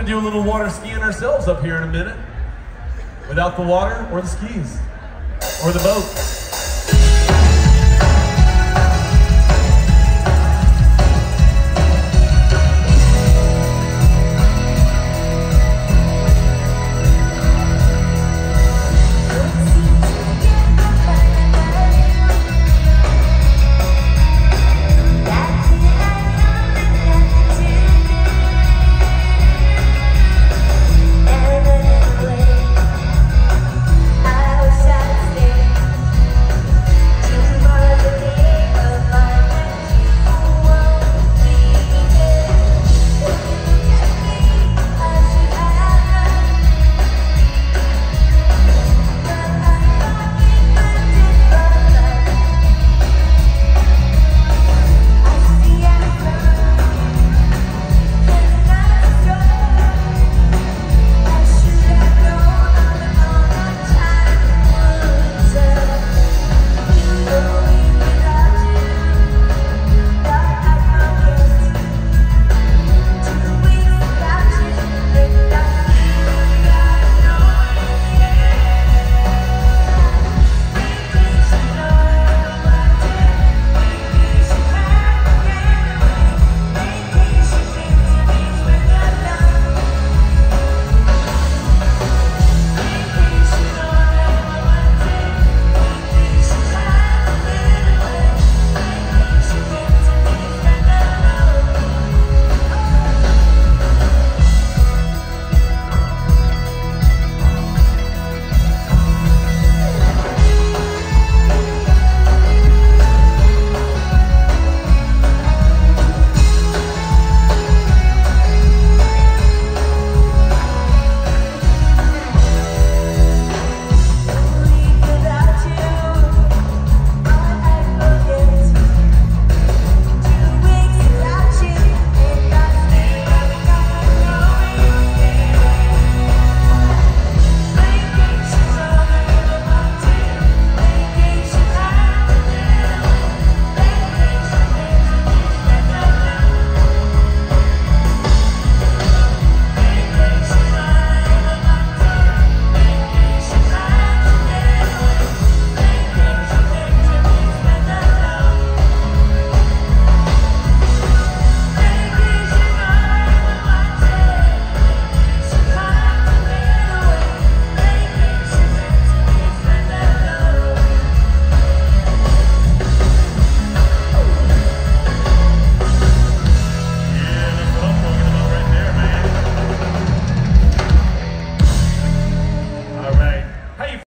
going to do a little water skiing ourselves up here in a minute. Without the water or the skis or the boat.